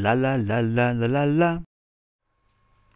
la la la la la la la.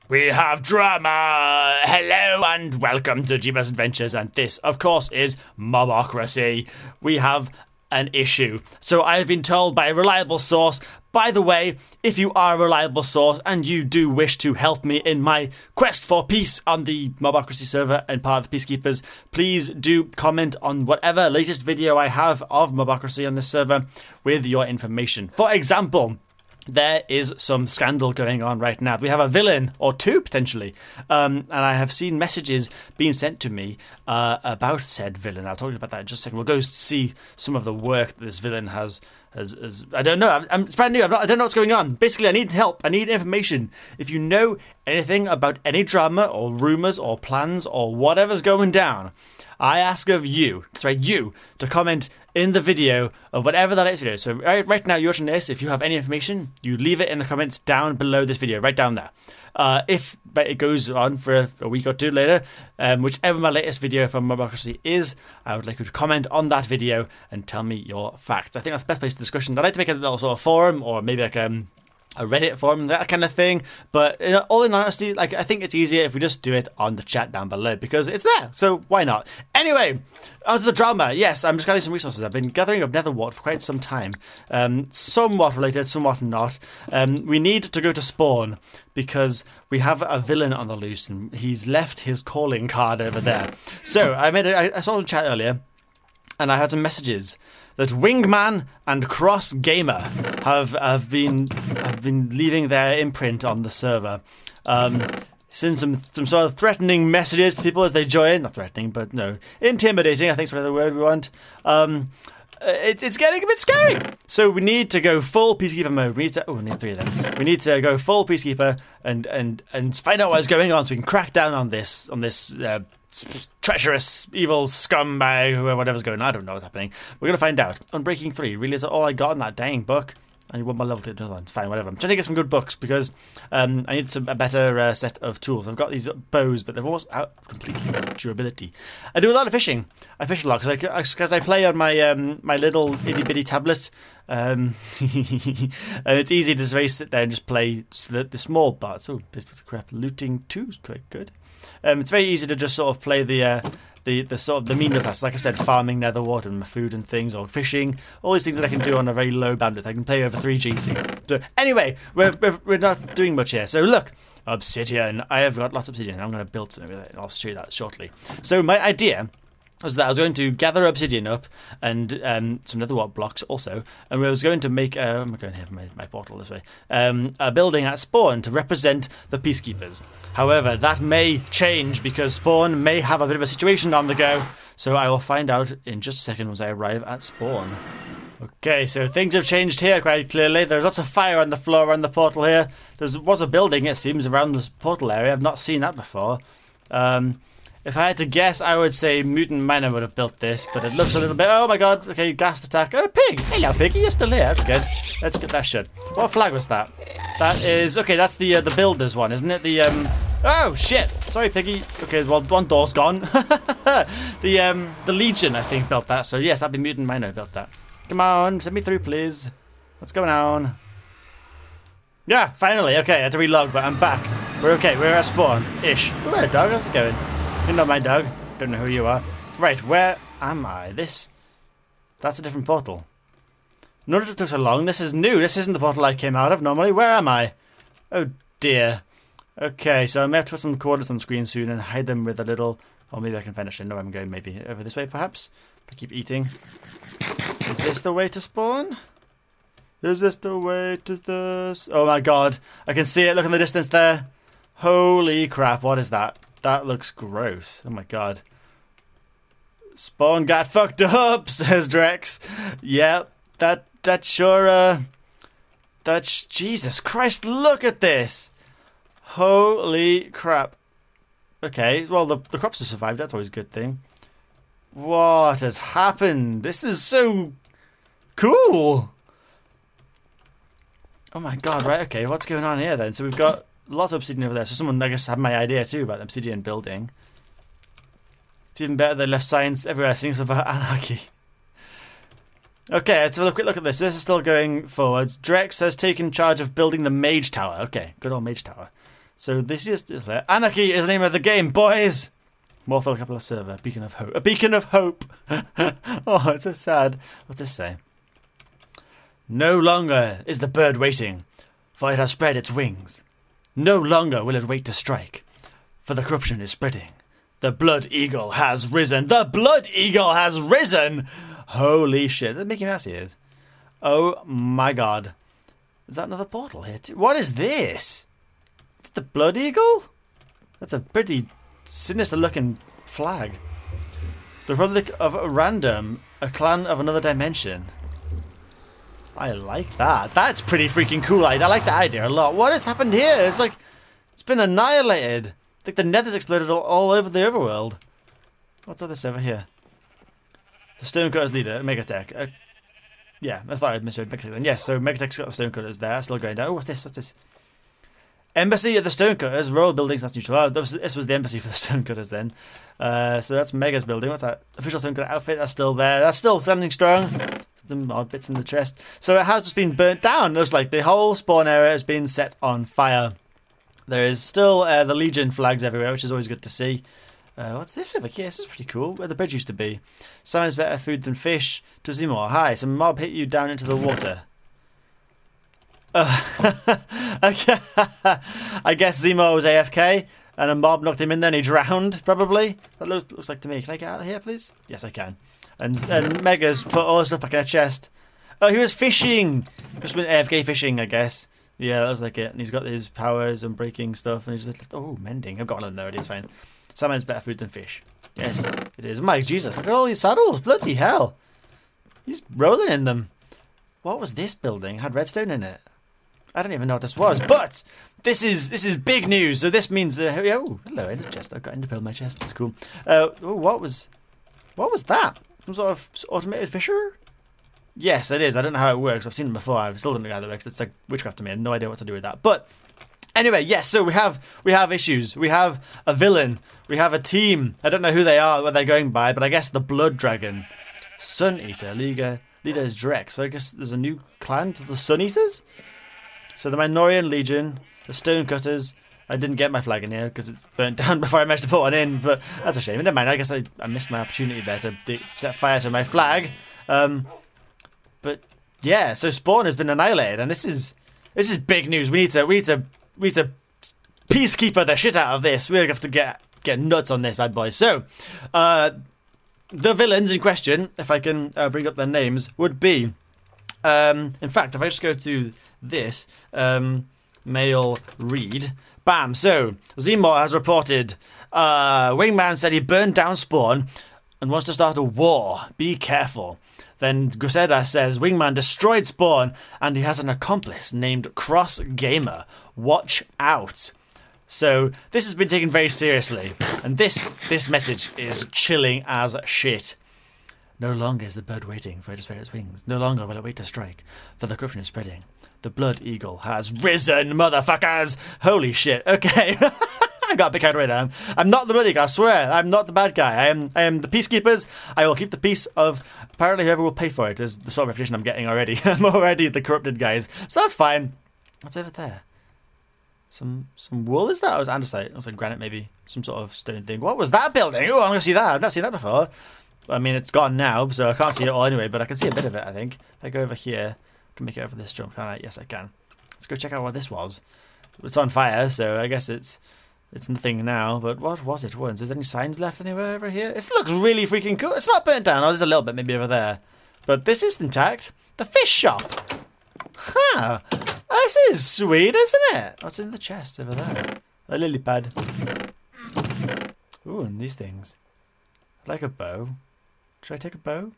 We have drama! Hello and welcome to Jebus Adventures, and this, of course, is Mobocracy. We have an issue. So I have been told by a reliable source. By the way, if you are a reliable source and you do wish to help me in my quest for peace on the Mobocracy server and part of the Peacekeepers, please do comment on whatever latest video I have of Mobocracy on this server with your information. For example, there is some scandal going on right now. We have a villain or two potentially, um, and I have seen messages being sent to me uh, about said villain. I'll talk about that in just a second. We'll go see some of the work that this villain has. Has, has I don't know. I'm, I'm, it's brand new. Not, I don't know what's going on. Basically, I need help. I need information. If you know anything about any drama or rumors or plans or whatever's going down, I ask of you, that's right, you, to comment in the video of whatever that is video. So right, right now, you're watching this. If you have any information, you leave it in the comments down below this video, right down there. Uh, if it goes on for a, a week or two later, um, whichever my latest video from Mobocracy is, I would like you to comment on that video and tell me your facts. I think that's the best place for discussion. I'd like to make a little sort of forum or maybe like um, a Reddit forum, that kind of thing. But all in honesty, like I think it's easier if we just do it on the chat down below because it's there. So why not? Anyway, onto the drama. Yes, I'm just gathering some resources. I've been gathering up Netherwart for quite some time. Um, somewhat related, somewhat not. Um, we need to go to spawn because we have a villain on the loose and he's left his calling card over there. So I made a, I saw in chat earlier and I had some messages that Wingman and Cross Gamer have have been have been leaving their imprint on the server. Um, send some some sort of threatening messages to people as they join. Not threatening, but no, intimidating. I think is what the word we want. Um, it, it's getting a bit scary. So we need to go full peacekeeper mode. We need to. Oh, we need three of them. We need to go full peacekeeper and and and find out what's going on, so we can crack down on this on this. Uh, treacherous, evil scumbag, whatever's going on. I don't know what's happening. We're going to find out. Unbreaking 3 really is all I got in that dang book. I need one more level to another one. It's fine, whatever. I'm trying to get some good books because um, I need some, a better uh, set of tools. I've got these bows, but they've almost out completely durability. I do a lot of fishing. I fish a lot because I, I play on my um, my little itty bitty tablet. Um, and it's easy to just sit there and just play the, the small parts. Oh, bits of crap. Looting 2 is quite good. Um, it's very easy to just sort of play the uh, the the sort of the mean of that. Like I said, farming netherwart and my food and things, or fishing, all these things that I can do on a very low bandwidth. I can play over 3GC. So anyway, we're, we're, we're not doing much here. So look, obsidian. I have got lots of obsidian. I'm going to build some of it. I'll show you that shortly. So my idea was that I was going to gather obsidian up and um, some netherwart blocks also, and I was going to make. Uh, I'm going to have my, my portal this way. Um, a building at spawn to represent the peacekeepers. However, that may change because spawn may have a bit of a situation on the go. So I will find out in just a second once I arrive at spawn. Okay, so things have changed here quite clearly. There's lots of fire on the floor around the portal here. There was a building, it seems, around this portal area. I've not seen that before. Um, if I had to guess, I would say Mutant Miner would have built this, but it looks a little bit. Oh my god! Okay, gas attack. Oh, pig! Hello, piggy. You're still here. That's good. Let's get that shit. What flag was that? That is okay. That's the uh, the builders one, isn't it? The um. Oh shit! Sorry, piggy. Okay, well, one door's gone. the um the Legion, I think, built that. So yes, that'd be Mutant Miner built that. Come on, send me through, please. What's going on? Yeah, finally. Okay, I had to relog, but I'm back. We're okay. We're at spawn ish. Where dog? How's it going? You're not my dog. Don't know who you are. Right, where am I? This... That's a different portal. None of this took so long. This is new. This isn't the portal I came out of normally. Where am I? Oh, dear. Okay, so I may have to put some coordinates on screen soon and hide them with a little... Or maybe I can finish. I know I'm going maybe over this way, perhaps. I keep eating. Is this the way to spawn? Is this the way to this? Oh my god. I can see it. Look in the distance there. Holy crap. What is that? That looks gross. Oh my god. Spawn got fucked up, says Drex. Yep, that that sure uh that's Jesus Christ, look at this. Holy crap. Okay, well the the crops have survived, that's always a good thing. What has happened? This is so cool. Oh my god, right, okay, what's going on here then? So we've got lots of obsidian over there. So someone, I guess, had my idea too about the obsidian building. It's even better they left signs everywhere singing about anarchy. Okay, let's have a quick look at this. This is still going forwards. Drex has taken charge of building the Mage Tower. Okay, good old Mage Tower. So this is there. Anarchy is the name of the game, boys. Morphle Capital server. Beacon of hope. A beacon of hope. oh, it's so sad. What's this say? No longer is the bird waiting, for it has spread its wings. No longer will it wait to strike, for the corruption is spreading. The blood eagle has risen. The blood eagle has risen. Holy shit! That's Mickey Mouse ears. Oh my god! Is that another portal here? Too? What is this? Is the blood eagle? That's a pretty sinister looking flag. The Republic of Random, a clan of another dimension. I like that. That's pretty freaking cool. I, I like that idea a lot. What has happened here? It's like, it's been annihilated. I think the nether's exploded all, all over the overworld. What's all this over here? The Stonecutters leader, Megatech. Uh, yeah, I thought I'd misread Megatech then. Yes, so Megatech's got the Stonecutters there, still going down. Oh, what's this? What's this? Embassy of the Stonecutters, royal buildings, that's neutral. Oh, was, this was the embassy for the Stonecutters then. Uh, so that's Mega's building. What's that? Official Stonecutter outfit, that's still there. That's still standing strong. Some odd bits in the chest. So it has just been burnt down. Looks like the whole spawn area has been set on fire. There is still uh, the Legion flags everywhere, which is always good to see. Uh, what's this over here? This is pretty cool. Where the bridge used to be. Salmon is better food than fish. To Zimor, hi. Some mob hit you down into the water. Uh, I guess Zemo was AFK and a mob knocked him in there and he drowned, probably. That looks, looks like to me. Can I get out of here, please? Yes, I can. And, and Megas put all the stuff back in a chest. Oh, he was fishing! Just went AFK fishing, I guess. Yeah, that was like it. And he's got his powers and breaking stuff. And he's just, oh, mending. I've got one of them already, it's fine. Salmon's better food than fish. Yes, it is. My Jesus, look at all these saddles. Bloody hell. He's rolling in them. What was this building? It had redstone in it. I don't even know what this was, but this is this is big news. So this means uh, oh hello ender chest. I've got ender pearl in my chest. That's cool. Uh, oh, what was what was that? Some sort of automated fisher? Yes, it is. I don't know how it works. I've seen it before. I still don't know how it works. It's like witchcraft to me. I have no idea what to do with that. But anyway, yes. So we have we have issues. We have a villain. We have a team. I don't know who they are, what they're going by, but I guess the Blood Dragon, Sun Eater, leader leader is Drex. So I guess there's a new clan to the Sun Eaters. So the Minorian Legion, the Stonecutters. I didn't get my flag in here because it's burnt down before I managed to put one in, but that's a shame. Never mind. I guess I, I missed my opportunity there to set fire to my flag. Um, but yeah, so Spawn has been annihilated, and this is this is big news. We need to we need to we need to peacekeeper the shit out of this. We're gonna have to get get nuts on this bad boy. So, uh, the villains in question, if I can uh, bring up their names, would be. Um, in fact, if I just go to this um, mail read. Bam. So Zimor has reported. Uh, Wingman said he burned down Spawn and wants to start a war. Be careful. Then Guseda says Wingman destroyed Spawn and he has an accomplice named Cross Gamer. Watch out. So this has been taken very seriously, and this this message is chilling as shit. No longer is the bird waiting for it to spread its wings. No longer will it wait to strike, for the corruption is spreading. The blood eagle has risen, motherfuckers! Holy shit. Okay. I got a bit carried away there. I'm not the blood I swear. I'm not the bad guy. I am I am the peacekeepers. I will keep the peace of apparently whoever will pay for it is the sort of reputation I'm getting already. I'm already the corrupted guys. So that's fine. What's over there? Some some wool is that? Or was andesite? It was like granite maybe. Some sort of stone thing. What was that building? Oh, I'm gonna see that. I've not seen that before. I mean, it's gone now, so I can't see it all anyway, but I can see a bit of it, I think. If I go over here, I can make it over this jump, can I? Yes, I can. Let's go check out what this was. It's on fire, so I guess it's it's nothing now. But what was it once? Is there any signs left anywhere over here? This looks really freaking cool. It's not burnt down. Oh, there's a little bit maybe over there. But this is intact. The fish shop. Huh. This is sweet, isn't it? What's in the chest over there? A lily pad. Ooh, and these things. I like a bow. Should I take a bow?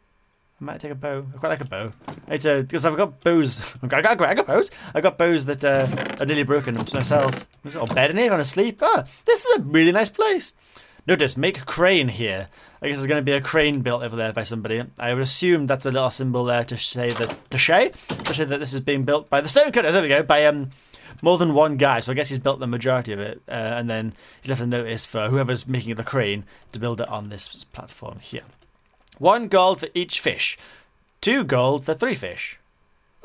I might take a bow. I quite like a bow. It's because I've got bows. I got, I got, I got bows. I got bows that uh, are nearly broken myself. There's a little bed in here. I'm Gonna sleep. Ah, this is a really nice place. Notice, make a crane here. I guess there's going to be a crane built over there by somebody. I would assume that's a little symbol there to say that to say to say that this is being built by the stonecutters. There we go. By um more than one guy. So I guess he's built the majority of it, uh, and then he's left a notice for whoever's making the crane to build it on this platform here. One gold for each fish. Two gold for three fish.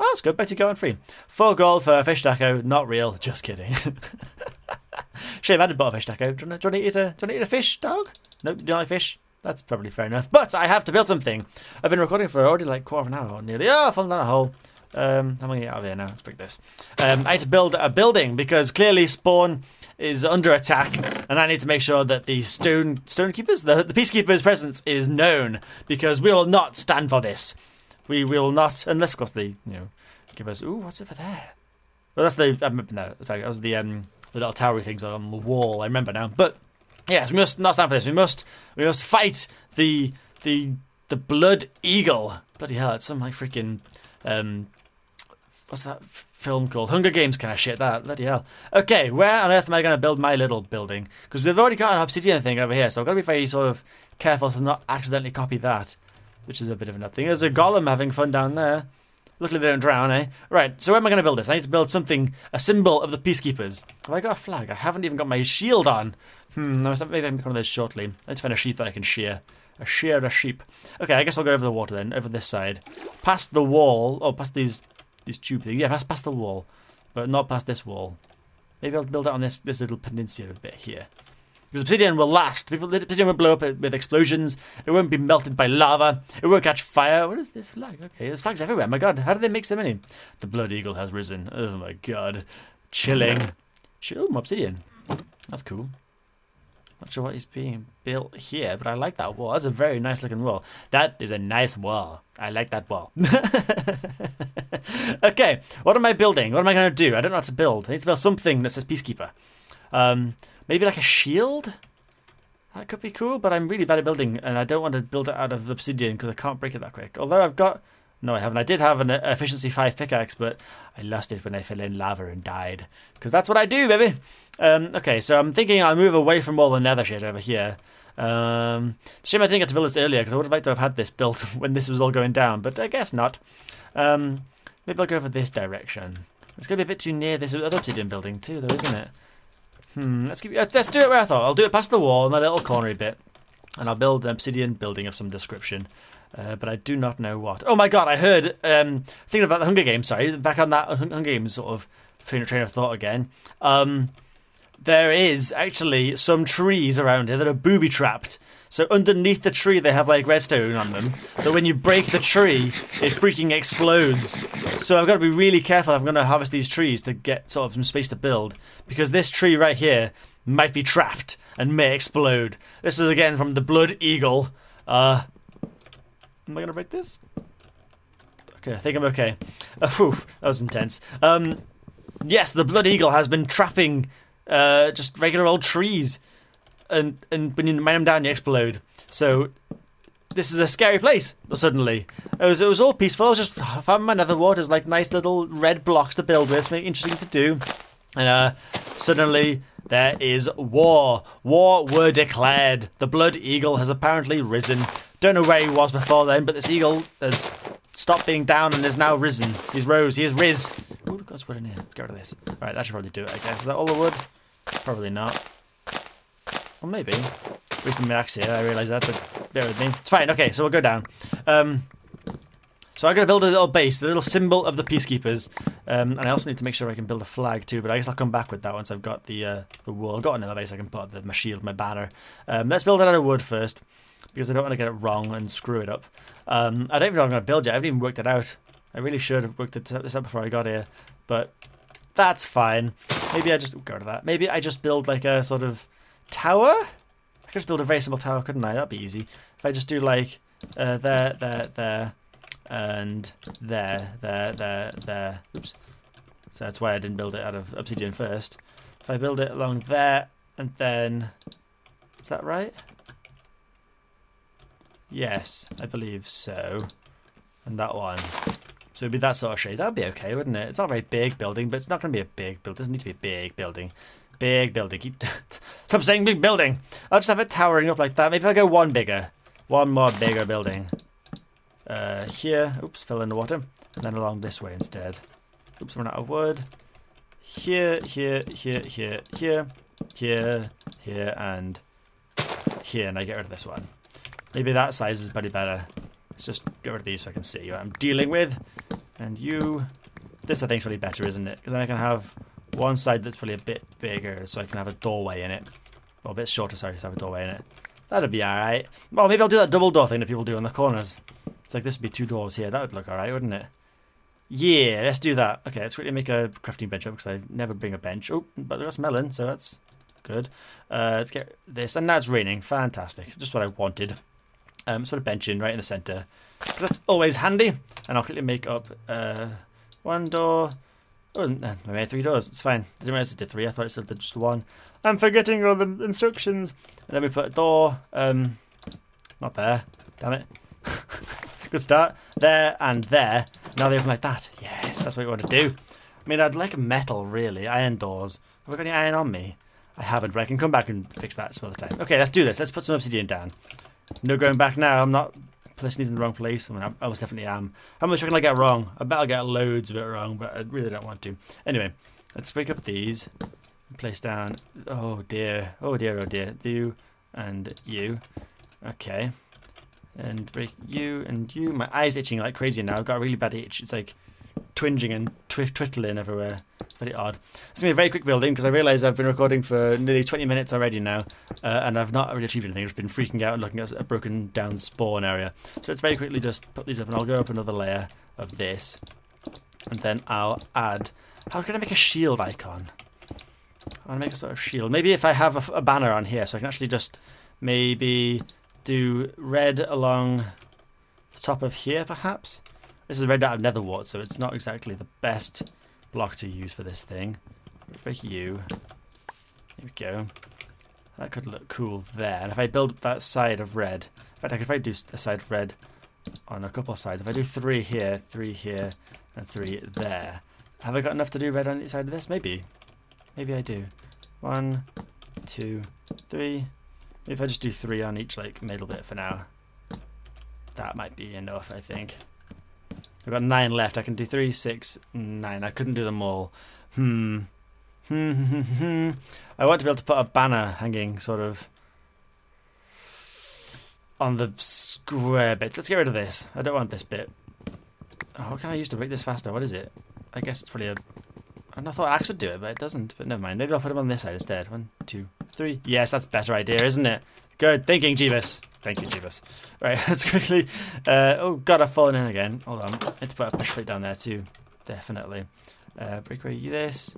Oh, that's good. Better go on free. Four gold for a fish taco. Not real. Just kidding. Shame I did bought a fish taco. Do you, want to, eat a, want to eat a fish, dog? Nope, you don't like fish? That's probably fair enough. But I have to build something. I've been recording for already like quarter of an hour nearly. Oh, I've fallen down a hole. Um, I'm going to get out of here now. Let's break this. Um, I need to build a building because clearly Spawn is under attack, and I need to make sure that the stone stone keepers, the, the peacekeepers' presence is known because we will not stand for this. We will not, unless of course they, you know, give us. Ooh, what's over there? Well, that's the. Um, no, sorry, that was the um, the little towery things on the wall. I remember now. But yes, we must not stand for this. We must we must fight the the the blood eagle. Bloody hell! It's some like freaking um, what's that film called? Hunger Games kind of shit. That bloody hell. Okay, where on earth am I going to build my little building? Because we've already got an obsidian thing over here, so I've got to be very sort of careful to not accidentally copy that, which is a bit of a nothing. There's a golem having fun down there. Luckily they don't drown, eh? Right, so where am I going to build this? I need to build something, a symbol of the peacekeepers. Have I got a flag? I haven't even got my shield on. Hmm, maybe I can make one of those shortly. I need to find a sheep that I can shear. A shear a sheep. Okay, I guess I'll go over the water then, over this side. Past the wall, oh, past these these tube things. Yeah, past, past the wall, but not past this wall. Maybe I'll build it on this, this little peninsula bit here. Because obsidian will last. People, the obsidian won't blow up with explosions. It won't be melted by lava. It won't catch fire. What is this flag? Okay, there's flags everywhere. My god, how did they make so many? The blood eagle has risen. Oh my god. Chilling. Chill, obsidian. That's cool. Not sure what is being built here, but I like that wall. That's a very nice looking wall. That is a nice wall. I like that wall. okay, what am I building? What am I going to do? I don't know how to build. I need to build something that says Peacekeeper. Um, maybe like a shield? That could be cool, but I'm really bad at building, and I don't want to build it out of obsidian because I can't break it that quick. Although I've got... No, I haven't. I did have an efficiency 5 pickaxe, but I lost it when I fell in lava and died. Because that's what I do, baby! Um, okay, so I'm thinking I'll move away from all the nether shit over here. Um, shame I didn't get to build this earlier, because I would have liked to have had this built when this was all going down, but I guess not. Um, maybe I'll go over this direction. It's going to be a bit too near this other obsidian building too, though, isn't it? Hmm, let's, keep, let's do it where I thought. I'll do it past the wall in that little cornery bit. And I'll build an obsidian building of some description. Uh, but I do not know what. Oh my god, I heard, um, thinking about the Hunger Games, sorry, back on that Hunger Games sort of train of thought again. Um, there is actually some trees around here that are booby trapped. So underneath the tree, they have like redstone on them. That when you break the tree, it freaking explodes. So I've got to be really careful I'm going to harvest these trees to get sort of some space to build. Because this tree right here might be trapped and may explode. This is again from the Blood Eagle. Uh, am I going to break this? Okay, I think I'm okay. Uh, whew, that was intense. Um, yes, the Blood Eagle has been trapping uh, just regular old trees and and when you mine them down, you explode. So this is a scary place. Suddenly, it was it was all peaceful. I was just found my nether waters like nice little red blocks to build with, something interesting to do, and uh, suddenly there is war. War were declared. The blood eagle has apparently risen. Don't know where he was before then, but this eagle has stopped being down and is now risen. He's rose. He is riz. Oh, there's wood in here. Let's get rid of this. All right, that should probably do it. I guess is that all the wood? Probably not. Well, maybe. Wasting my axe here, I realise that, but bear with me. It's fine, okay, so we'll go down. Um, so I'm going to build a little base, a little symbol of the Peacekeepers. Um, and I also need to make sure I can build a flag too, but I guess I'll come back with that once I've got the uh, the wool. I've got another base I can put the, my shield, my banner. Um, let's build it out of wood first, because I don't want to get it wrong and screw it up. Um, I don't even know what I'm going to build yet. I haven't even worked it out. I really should have worked this out before I got here, but that's fine. Maybe I just, go to that. Maybe I just build like a sort of tower? I could just build a very simple tower, couldn't I? That'd be easy. If I just do like uh, there, there, there, and there, there, there, there. Oops. So that's why I didn't build it out of obsidian first. If I build it along there, and then... Is that right? Yes, I believe so. And that one. So it'd be that sort of shape. That'd be okay, wouldn't it? It's not a very big building, but it's not going to be a big build. It doesn't need to be a big building. Big building. Stop saying big building. I'll just have it towering up like that. Maybe I'll go one bigger. One more bigger building. Uh, here. Oops, fell in the water. And then along this way instead. Oops, I'm out of wood. Here, here, here, here, here, here, here, and here. And I get rid of this one. Maybe that size is pretty better. Let's just get rid of these so I can see what I'm dealing with. And you, this I think is probably better, isn't it? then I can have one side that's probably a bit bigger, so I can have a doorway in it. Well, a bit shorter, sorry, so I have a doorway in it. That'd be alright. Well, maybe I'll do that double door thing that people do on the corners. It's like this would be two doors here. That would look alright, wouldn't it? Yeah, let's do that. Okay, let's quickly make a crafting bench up because I never bring a bench. Oh, but there's melon, so that's good. Uh, let's get this. And now it's raining. Fantastic. Just what I wanted. Um, put a bench in right in the centre. Because that's always handy. And I'll quickly make up uh, one door. Oh, I made three doors. It's fine. I didn't realize it did three. I thought it did just one. I'm forgetting all the instructions. And then we put a door. Um, not there. Damn it. Good start. There and there. Now they open like that. Yes, that's what we want to do. I mean, I'd like metal, really. Iron doors. Have I got any iron on me? I haven't, but I can come back and fix that some other time. Okay, let's do this. Let's put some obsidian down. No going back now. I'm not placing these in the wrong place. I mean, I, most definitely am. How much can I get wrong? I bet I'll get loads of it wrong, but I really don't want to. Anyway, let's break up these. Place down. Oh dear. Oh dear. Oh dear. You and you. Okay. And break you and you. My eye's itching like crazy now. I've got a really bad itch. It's like twinging and twi- twittling everywhere. Very odd. It's going to be a very quick building because I realise I've been recording for nearly 20 minutes already now uh, and I've not really achieved anything. I've just been freaking out and looking at a broken down spawn area. So let's very quickly just put these up and I'll go up another layer of this. And then I'll add... How can I make a shield icon? I want to make a sort of shield. Maybe if I have a banner on here so I can actually just maybe do red along the top of here perhaps? This is red out of nether wart, so it's not exactly the best block to use for this thing. Break you. There we go. That could look cool there. And if I build up that side of red, in fact, I could do the side of red on a couple of sides. If I do three here, three here, and three there, have I got enough to do red on the side of this? Maybe. Maybe I do. One, two, three. Maybe if I just do three on each like middle bit for now. That might be enough, I think. I've got nine left. I can do three, six, nine. I couldn't do them all. Hmm. Hmm. hmm, hmm. I want to be able to put a banner hanging sort of on the square bits. Let's get rid of this. I don't want this bit. Oh, what can I use to make this faster? What is it? I guess it's probably a. And I thought axe would do it, but it doesn't. But never mind. Maybe I'll put them on this side instead. One, two, three. Yes, that's better idea, isn't it? Good thinking, Jebus. Thank you, Jebus. Right, let's quickly. Uh, oh God, I've fallen in again. Hold on. To put a push plate down there too. Definitely. Uh, break away this.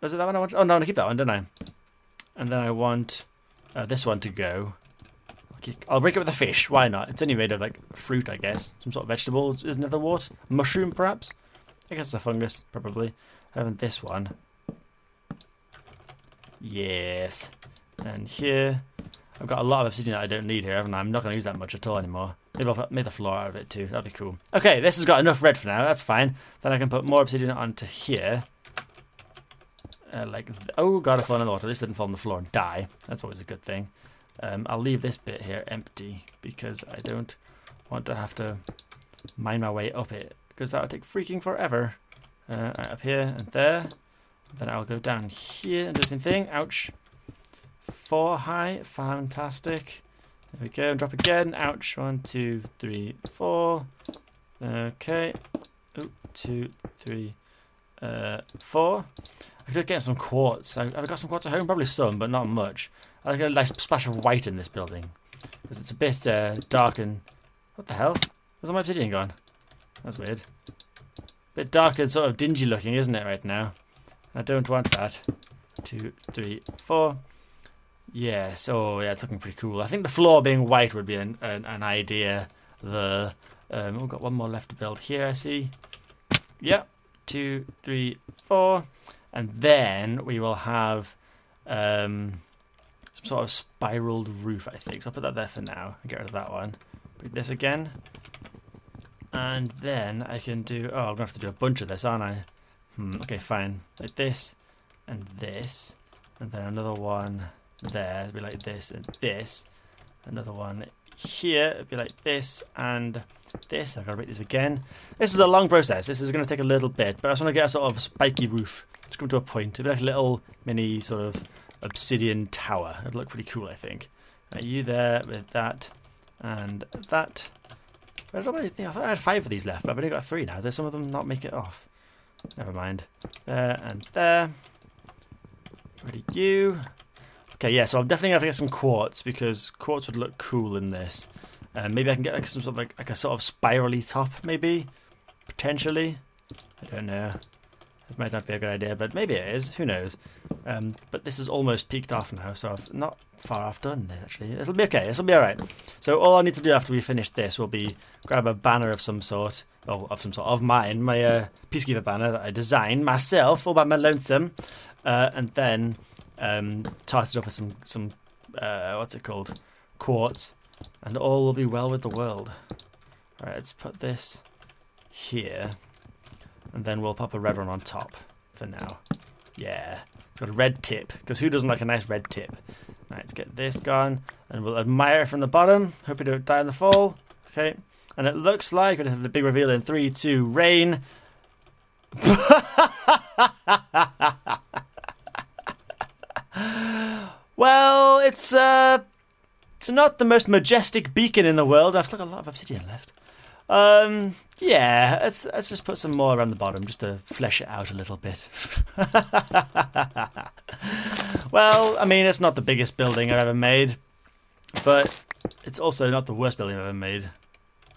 Was it that one I want? Oh no, I keep that one, don't I? And then I want uh, this one to go. I'll, break it with a fish. Why not? It's only made of like fruit, I guess. Some sort of vegetable. Is nether wart? Mushroom, perhaps? I guess it's a fungus, probably. Having this one. Yes. And here. I've got a lot of obsidian that I don't need here, haven't I? I'm not going to use that much at all anymore. Maybe I'll put, make the floor out of it too. That'd be cool. Okay, this has got enough red for now. That's fine. Then I can put more obsidian onto here. Uh, like, oh god, I fell in the water. This didn't fall on the floor and die. That's always a good thing. Um, I'll leave this bit here empty because I don't want to have to mine my way up it because that would take freaking forever. Uh, right, up here and there. Then I'll go down here and do the same thing. Ouch. Four high. Fantastic. There we go. And drop again. Ouch. One, two, three, four. Okay. Oh, two, three, uh, four. I could get some quartz. I- Have I got some quartz at home? Probably some, but not much. I like a nice splash of white in this building because it's a bit uh, dark and. What the hell? Where's all my obsidian gone? That's weird. Bit dark and sort of dingy looking, isn't it, right now? I don't want that. Two, three, four. Yes. so yeah, it's looking pretty cool. I think the floor being white would be an, an, an idea. The um, we've got one more left to build here. I see. Yep. Two, three, four, and then we will have um, some sort of spiraled roof. I think. So I'll put that there for now. and Get rid of that one. Put this again. And then I can do. Oh, I'm gonna have to do a bunch of this, aren't I? Hmm. Okay, fine. Like this, and this, and then another one there. It'd be like this and this. Another one here. It'd be like this and this. I've got to break this again. This is a long process. This is going to take a little bit, but I just want to get a sort of spiky roof. Just come to a point. It'd be like a little mini sort of obsidian tower. It'd look pretty cool, I think. Right, you there with that and that. I don't really think I thought I had five of these left, but I've only got three now. There's some of them not make it off. Never mind. There and there. Ready, you. Okay, yeah. So I'm definitely gonna have to get some quartz because quartz would look cool in this. Uh, maybe I can get like some sort of like, like a sort of spirally top, maybe potentially. I don't know. It might not be a good idea, but maybe it is. Who knows? Um, but this is almost peaked off now, so I've not far off done this, actually. It'll be okay. It'll be alright. So all I need to do after we finish this will be grab a banner of some sort. Oh, of some sort. Of mine. My uh, Peacekeeper banner that I designed myself all by my lonesome. Uh, and then um, tart it up with some, some uh, what's it called? Quartz. And all will be well with the world. Alright, let's put this here. And then we'll pop a red one on top for now. Yeah. It's got a red tip, because who doesn't like a nice red tip? Right, let's get this gone, and we'll admire it from the bottom. Hope you don't die in the fall. Okay. And it looks like, we're to have the big reveal in 3, 2, rain. well, it's, uh, it's not the most majestic beacon in the world. I've still got a lot of obsidian left. Um, yeah, let's, let's just put some more around the bottom just to flesh it out a little bit. well, I mean, it's not the biggest building I've ever made, but it's also not the worst building I've ever made.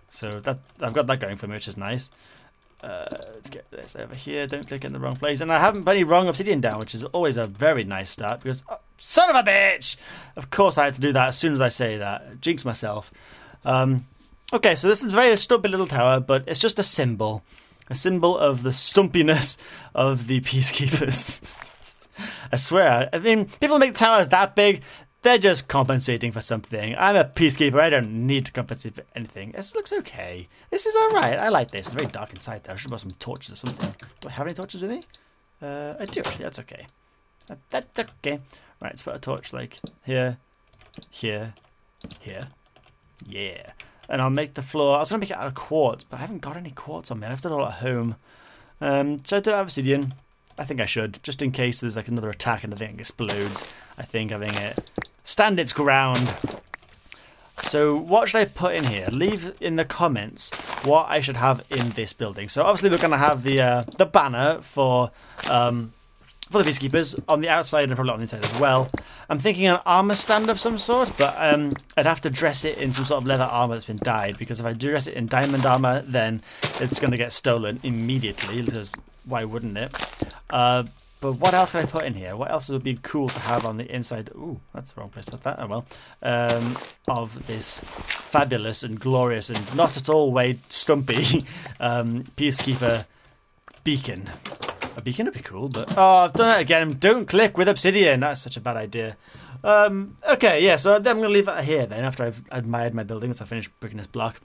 So that I've got that going for me, which is nice. Uh, let's get this over here. Don't click in the wrong place. And I haven't put any wrong obsidian down, which is always a very nice start because, oh, son of a bitch! Of course I had to do that as soon as I say that. Jinx myself. Um, Okay, so this is a very stumpy little tower, but it's just a symbol. A symbol of the stumpiness of the peacekeepers. I swear. I mean, people make towers that big, they're just compensating for something. I'm a peacekeeper, I don't need to compensate for anything. This looks okay. This is alright, I like this. It's very dark inside there. I should have some torches or something. Do I have any torches with me? Uh, I do actually, that's okay. That's okay. Right, let's put a torch like here, here, here. Yeah and I'll make the floor. I was going to make it out of quartz, but I haven't got any quartz on me. I've done it all at home. Um, so I don't have obsidian. I think I should, just in case there's like another attack and the thing explodes. I think having it stand its ground. So what should I put in here? Leave in the comments what I should have in this building. So obviously we're going to have the uh, the banner for um, for the peacekeepers on the outside and probably on the inside as well. I'm thinking an armor stand of some sort, but um, I'd have to dress it in some sort of leather armor that's been dyed because if I dress it in diamond armor, then it's going to get stolen immediately because why wouldn't it? Uh, but what else can I put in here? What else would be cool to have on the inside? Ooh, that's the wrong place to put that. Oh well. Um, of this fabulous and glorious and not at all way stumpy um, peacekeeper beacon. A beacon would be cool, but... Oh, I've done it again. Don't click with obsidian. That's such a bad idea. Um, okay, yeah, so I'm going to leave it here then after I've admired my building once I finish bricking this block.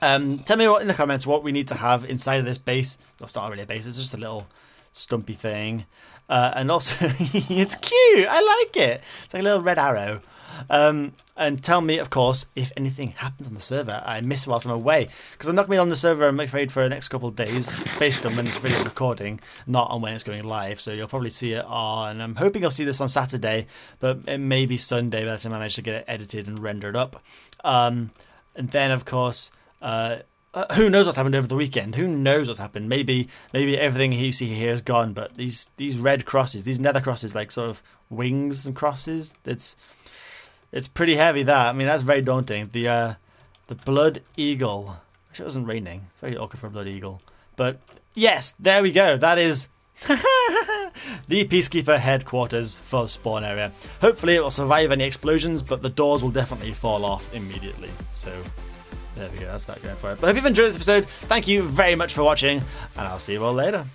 Um, tell me what in the comments what we need to have inside of this base. Well, it's not really a base, it's just a little stumpy thing. Uh, and also, it's cute. I like it. It's like a little red arrow. Um, and tell me, of course, if anything happens on the server I miss whilst I'm away. Because I'm not going to be on the server, I'm afraid, for the next couple of days, based on when this video is recording, not on when it's going live. So you'll probably see it on, I'm hoping you'll see this on Saturday, but it may be Sunday by the time I manage to get it edited and rendered up. Um, and then, of course, uh, uh, who knows what's happened over the weekend? Who knows what's happened? Maybe maybe everything you see here is gone, but these these red crosses, these nether crosses, like sort of wings and crosses. It's it's pretty heavy. That I mean, that's very daunting. The uh, the blood eagle. Wish it wasn't raining. It's very awkward for a blood eagle. But yes, there we go. That is the Peacekeeper headquarters for the spawn area. Hopefully it will survive any explosions, but the doors will definitely fall off immediately. So there we go, that's that going for it. But I hope you've enjoyed this episode. Thank you very much for watching, and I'll see you all later.